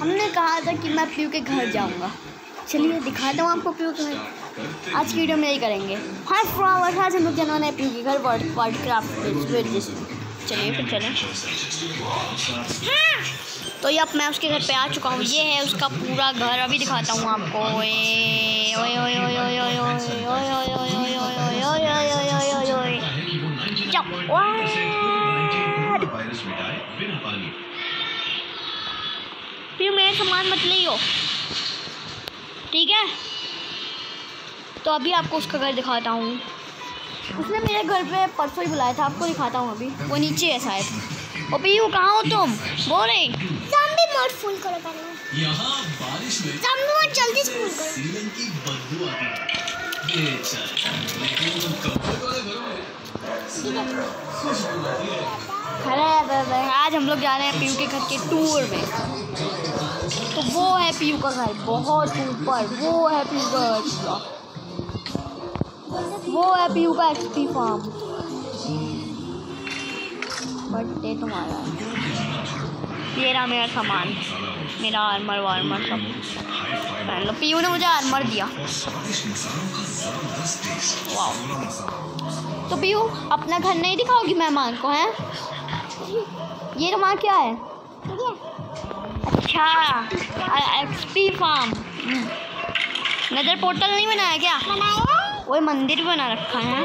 हमने कहा था कि मैं पीयू के घर जाऊँगा चलिए दिखाता हूँ आपको पीयू के घर आज की वीडियो में यही करेंगे हाँ फ्लावर आज हम लोग जाने पीयू के घर वर्ड वर्ड क्राफ्ट चलिए फिर चलें तो ये अब मैं उसके घर पे आ चुका हूँ ये है उसका पूरा घर अभी दिखाता हूँ आपको ओए फिर मेरे सामान मत लियो ठीक है? तो अभी आपको उसका घर दिखाता हूँ। उसने मेरे घर पे परसों ही बुलाया था आपको दिखाता हूँ अभी। वो नीचे है शायद। ओ पीयू कहाँ हो तुम? बोल रहे। जॉम्बी मोड फुल करो पहले। यहाँ बारिश में जॉम्बी मोड जल्दी से फुल करो। सीलन की बदबू आती है। ये चल लेकिन वाले घरों में है। आज हम लोग जा रहे हैं पीयू के घर के टूर में। तो वो है पीयू का घर, बहुत ऊपर। वो है पीयू का घर वो है पीयू का एक्सपी फार्म बर्थडे तुम्हारा। ये रहा मेरा सामान। मेरा आर्मर वार्मर सब पहन लो। पीयू ने मुझे आर्मर दिया। वाह तो पीयू अपना घर नहीं दिखाओगी मेहमान को हैं? ये तुम्हारा क्या है? अच्छा एक्सपी फार्म नज़र पोर्टल नहीं बनाया क्या? बनाया। वही मंदिर भी बना रखा है।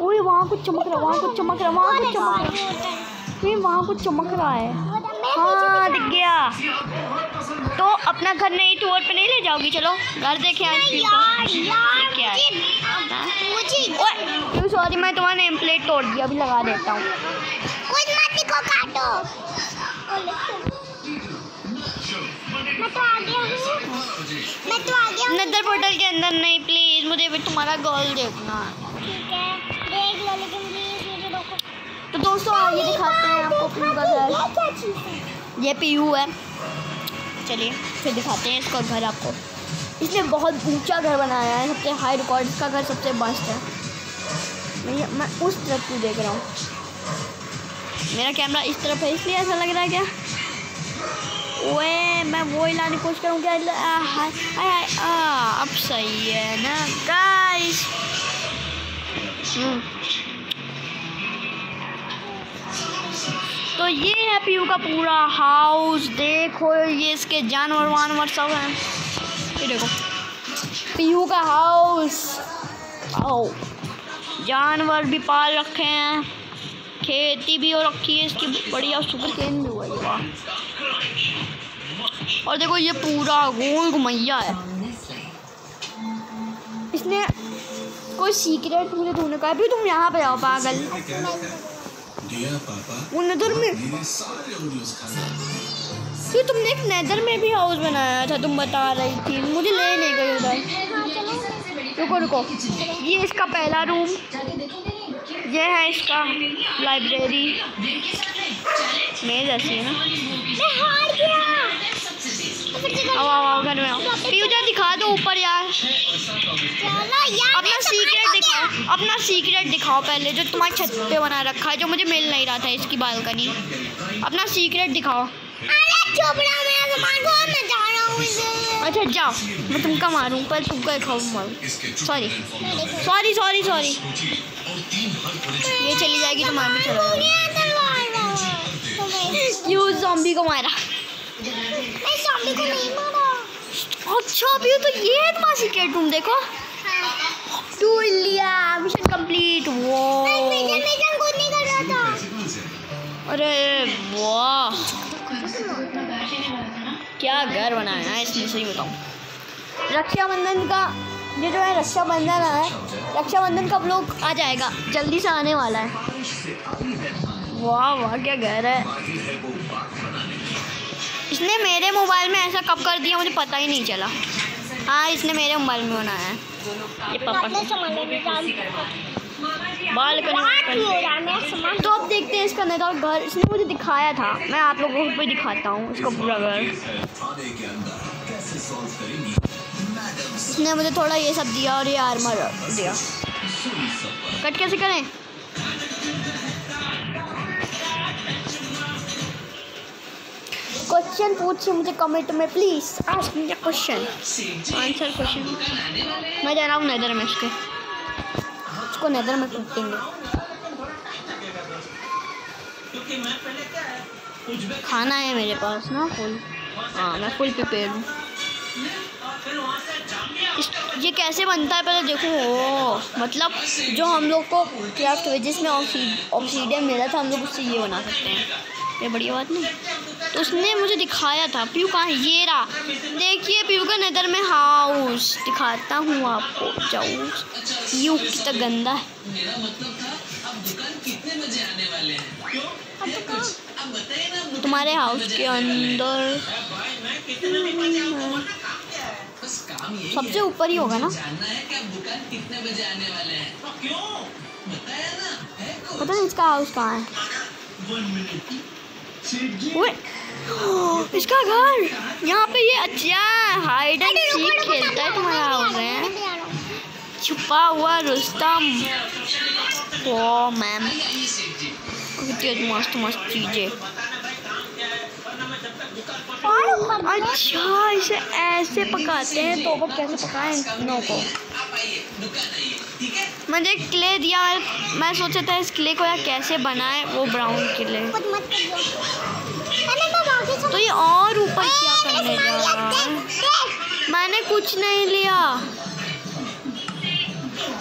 ओए वहाँ कुछ चमक रहा है वहाँ कुछ चमक रहा है वहाँ कुछ चमक रहा है। फिर वहाँ कुछ चमक रहा है। हाँ दिख गया। तो अपना घर नहीं टूर पे नहीं ले जाओगी? चलो घर देखे आइसक्रीम तो। हाँ? सॉरी मैं तुम्हारा नेम प्लेट तोड़ दिया अभी लगा देता हूँ। तो नदर पोर्टल के अंदर नहीं प्लीज़ मुझे भी तुम्हारा गोल देखना देख लो लेकिन तो दोस्तों आगे दिखाते हैं आपको अपना घर। ये पी है। ये है चलिए फिर दिखाते हैं इसका घर आपको। इसने बहुत ऊँचा घर बनाया है सबसे हाई रिकॉर्ड इसका घर सबसे बेस्ट है। मैं मैं उस तरफ़ क्यों देख रहा हूँ? मेरा कैमरा इस तरफ़ है इसलिए ऐसा लग रहा है क्या? ओए मैं वो हिलाने की कोशिश करूँ क्या? हाय आ, अब सही है ना गाइस ये है पीयू का पूरा हाउस। देखो ये इसके जानवर वानवर सब हैं। ये देखो। पीयू का हाउस। आओ। जानवर भी पाल रखे हैं। खेती भी हो रखी है इसकी। बढ़िया सुपर केन भी हुआ है और देखो ये पूरा गोल घुमैया है। इसने कोई सीक्रेट मुझे ढूँढने का। भी तुम यहाँ पे आओ, पागल। वो नदर में तो तुमने एक नेदर में भी हाउस बनाया था तुम बता रही थी। मुझे ले नहीं गई उधर। रुको रुको। ये इसका पहला रूम ये है इसका लाइब्रेरी मेरे जैसी है ना। मैं हार गया। आओ आओ आओ घर में आओ। पीयू जा अपना सीक्रेट दिखाओ पहले जो तुम्हारी छत पे बना रखा है जो मुझे मिल नहीं रहा था इसकी बालकनी अपना सीक्रेट दिखाओ। अरे चुप रहो मेरा सामान को मैं जा रहा हूँ इसे अच्छा जाओ। मैं तुमका मारूं पर तुमको एक खाऊं मारूं। सॉरी सॉरी सॉरी सॉरी ये चली जाएगी तो मैं भी चला तलवार तो जॉम्बी को मारा। मैं ज़ॉम्बी को नहीं मारा। अच्छा अभी तो ये है तुम्हारा सीक्रेट रूम देखो। टूर लिया मिशन कंप्लीट वो मिशन मिशन कुछ नहीं कर रहा था। अरे वाह क्या घर बनाया है इसने सही बताऊँ। रक्षाबंधन का ये जो है रक्षाबंधन है रक्षाबंधन कब लोग आ जाएगा? जल्दी से आने वाला है। वाह वाह क्या घर है। इसने मेरे मोबाइल में ऐसा कब कर दिया मुझे पता ही नहीं चला। हाँ इसने मेरे मोबाइल में बनाया है। ये पापा बाल करने तो अब देखते हैं इसका नया घर इसने मुझे दिखाया था। मैं आप लोगों को भी दिखाता हूँ इसका पूरा घर। इसने मुझे थोड़ा ये सब दिया और ये आर्मर दिया। कट कैसे करें? क्वेश्चन पूछिए मुझे कमेंट में please ask me question answer question मैं जा रहा हूँ नेदर में उसके उसको नेदर में कूटेंगे खाना है मेरे पास ना फुल। हाँ मैं फुल प्रिपेयर हूँ। ये कैसे बनता है पहले देखो। ओ मतलब जो हम लोग को क्राफ्ट वेजेस में ऑक्सीडियन मिला था हम लोग उससे ये बना सकते हैं। ये बढ़िया बात नहीं? तो उसने मुझे दिखाया था। पीयू कहाँ है? ये रहा। देखिए पीयू का नज़र में हाउस दिखाता हूँ आपको। जाऊ यू कितना गंदा है। तुम्हारे हाउस के अंदर सबसे ऊपर ही होगा ना? पता नहीं इसका हाउस कहाँ है। इसका घर। यहाँ पे ये अच्छा हाइड एंड सीक खेलता है तुम्हारा है छुपा हुआ रुस्तम। ओ मैम। कितनी मस्त मस्त चीज़ें। अच्छा इसे ऐसे पकाते हैं तो वो कैसे पकाएँ नो को? मुझे क्ले दिया मैं मैं सोचा था इस क्ले को यार कैसे बनाए वो ब्राउन क्ले मत मत करियो मैंने तो बाकी सब तो ये और ऊपर क्या करने जा रहा है? मैंने कुछ नहीं लिया।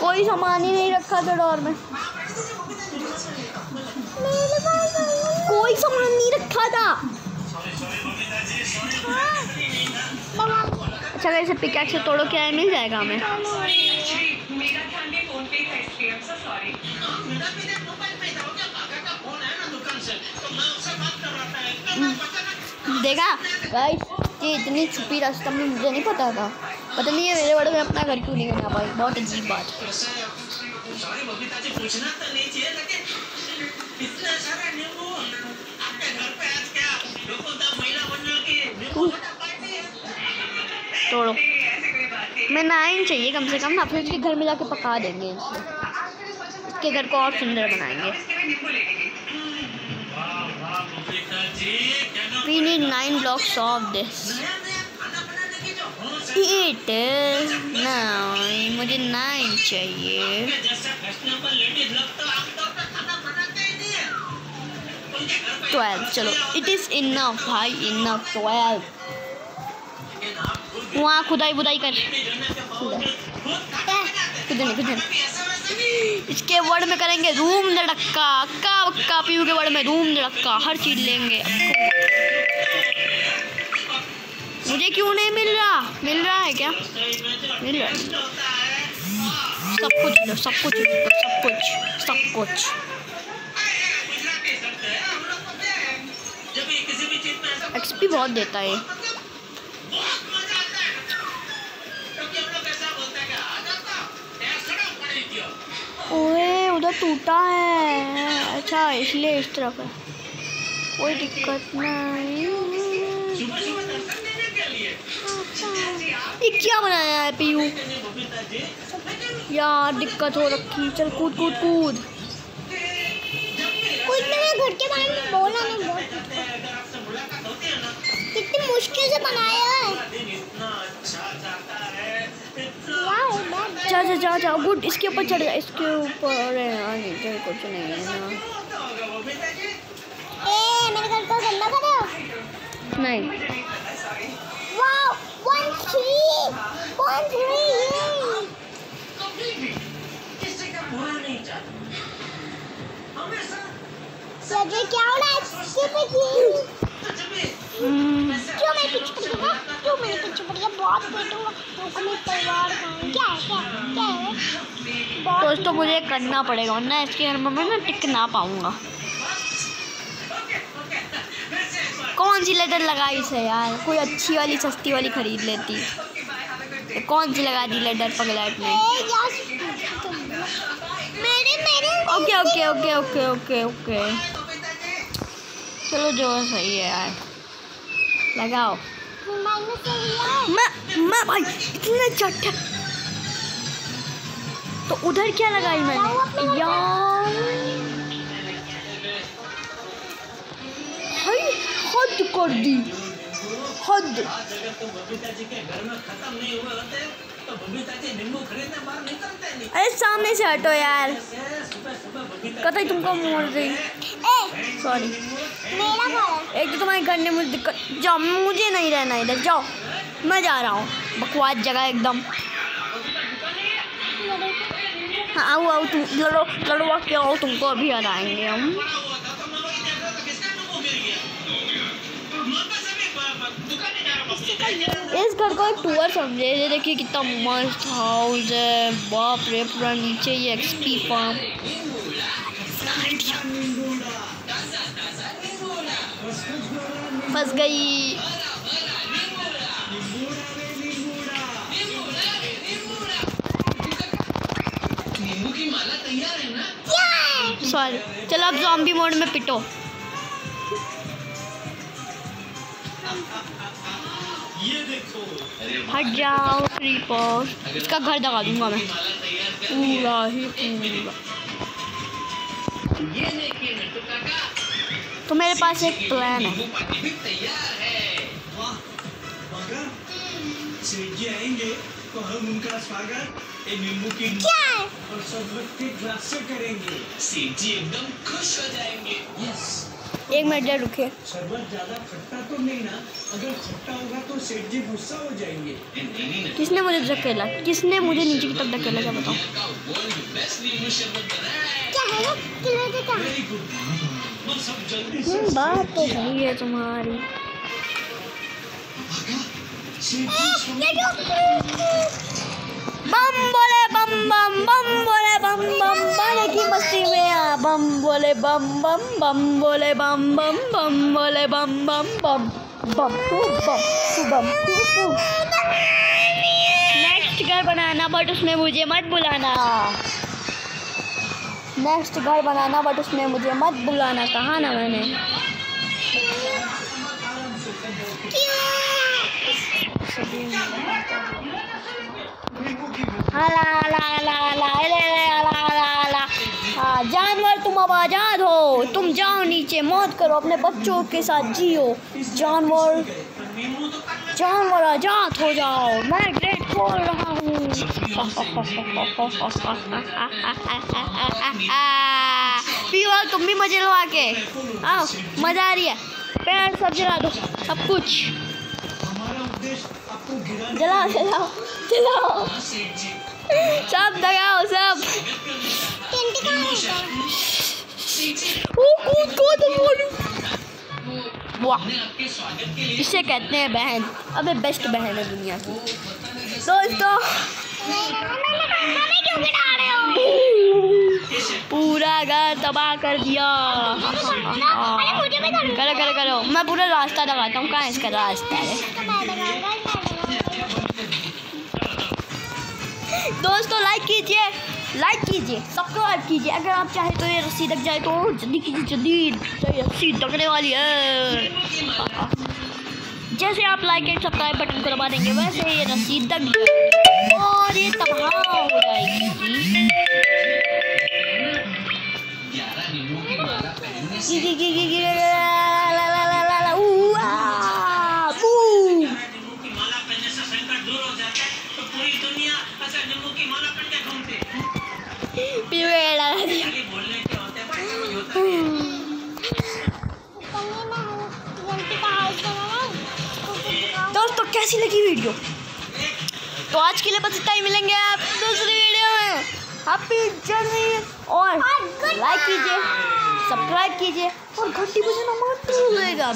कोई सामान ही नहीं रखा था डोर में। कोई सामान नहीं रखा था। अच्छा इसे पिकैक्स से तोड़ो क्या मिल जाएगा हमें? देखा? गाइस ये इतनी छुपी रास्ता में मुझे नहीं पता था। पता नहीं है मेरे बड़े में अपना घर क्यों नहीं बना पाई? बहुत अजीब बात है। सॉरी बबीता जी पूछना तो नहीं चाहिए लेकिन इतना सारा नींबू आपके घर पे आज क्या गोकुलदा महिला मंडल की नींबू खट्टा पार्टी है तोड़ो मैं नाइन चाहिए कम से कम ना फिर उसके घर में जाके पका देंगे उसके घर को और सुंदर बनाएँगे। तो आमतौर पर खाना बनाते ही नहीं है उनके घर पे ट्वेल्व चलो. इट इज़ इनफ भाई आप खुद वहाँ खुदाई बुदाई कर. के खुद कुछ नहीं नहीं इसके वर्ड में करेंगे, रूम धड़क्का अक्का बक्का पीयू के वर्ड में रूम धड़क्का हर चीज़ लेंगे. मुझे क्यों नहीं मिल रहा? मिल रहा है क्या? मिल रहा है। सब कुछ लो, सब कुछ लो, सब कुछ सब कुछ। एक्सपी बहुत देता है ओए, उधर टूटा है। अच्छा इसलिए इस तरफ़ है। कोई दिक्कत नहीं। ये क्या बनाया है पीयू? यार दिक्कत हो रखी। चल कूद कूद कूद। कुछ ने घर के बारे में बोला नहीं बहुत कितनी मुश्किल से बनाया है। जा जा जा जा। गुड इसके ऊपर चढ़ जा। इसके ऊपर अरे कुछ नहीं है ना। ए मेरे घर को गंदा कर। रहे हो क्या हो रहा है? स्टूपिड यू कुछ भी हम्म, क्यों मेरे पीछे पड़ गया? क्यों मेरे पीछे पड़ गया? बहुत पीटूँगा तुमको मैं तलवार क्या है क्या क्या है? बहुत दोस्तों मुझे करना पड़ेगा वरना इसके घर में मैं टिक ना पाऊँगा। कौन सी लेटर लगाई से यार? कोई अच्छी वाली सस्ती वाली खरीद लेती। ये कौन सी लगा दी लेटर पगलैट मेरे okay okay okay okay okay okay. चलो जो सही है यार। लगाओ। है। मैं मैं भाई इतने चट्टे। तो उधर क्या लगाई मैंने? यार। खरीदने बाहर निकलते नहीं अरे सामने से हटो यार। कतई तुमको मोड़ रही सॉरी मेरा घर है। एक तो तुम्हारे घर ने मुझे दिक्कत जाओ मुझे नहीं रहना इधर जाओ। मैं जा रहा हूँ। बकवास जगह एकदम। हाँ आओ आओ तुम लड़ो लड़वा के आओ तुमको अभी हराएँगे हम। इस घर को एक टूर समझे, ये देखिए कितना मस्त हाउस है। बाप रे, पूरा नीचे ये एक्सपी फार्म फंस गई। सॉरी चलो अब जॉम्बी मोड में पिटो। ये देखो हट जाओ क्रीपर इसका घर दगा दूँगा मैं। पूरा ही पूरा। तो मेरे पास एक प्लान है। आएँगे तो हम उनका स्वागत नींबू की और शरबत के ग्लास से करेंगे। सेठ जी एकदम खुश हो जाएँगे। यस एक मिनट जरा रुके किसने मुझे धकेला किसने मुझे नीचे की तरफ़ धकेला क्या बताओ बात तो सही है तुम्हारी। बम बोले बम बम बम बोले बम बम बाले की मस्ती में आ। बम बोले बम बम बम बोले बम बम बम बोले बम बम बम बम बम बम। नेक्स्ट घर बनाना बट उसमें मुझे मत बुलाना। नेक्स्ट घर बनाना बट उसमें मुझे मत बुलाना, कहा ना मैंने। जानवर तुम अब आज़ाद हो। तुम जाओ नीचे, मौत करो, अपने बच्चों के साथ जियो। जानवर जानवर आज़ाद हो जाओ। मैं ग्रेट बोल रहा हूँ। पीओ तुम भी मज़े लो आके आओ। मज़ा आ रही है। पेड़ सब जला दो, सब कुछ। जलाओ जलाओ जलाओ। सब दगाओ सब। ओ कूद कूद वाह इसे कहते हैं बहन। अबे बेस्ट बहन है दुनिया की। दोस्तों पूरा घर तबाह कर दिया। करो करो करो। मैं पूरा रास्ता लगाता हूँ। कहाँ इसका रास्ता? है दोस्तों लाइक कीजिए लाइक कीजिए सब्सक्राइब कीजिए अगर आप चाहे तो ये रस्सी तक जाए तो जल्दी कीजिए जल्दी तो ये रस्सी तकने वाली है जैसे आप लाइक एंड सब्सक्राइब बटन को दबा देंगे वैसे ये रस्सी तक और ये तबाह हो जाएगी ग्यारह दोस्तों, कैसी लगी वीडियो? तो आज के लिए बस इतना ही, मिलेंगे आप दूसरी वीडियो में। हैप्पी जर्नी और लाइक कीजिए सब्सक्राइब कीजिए और घंटी बजाना मत भूलिएगा।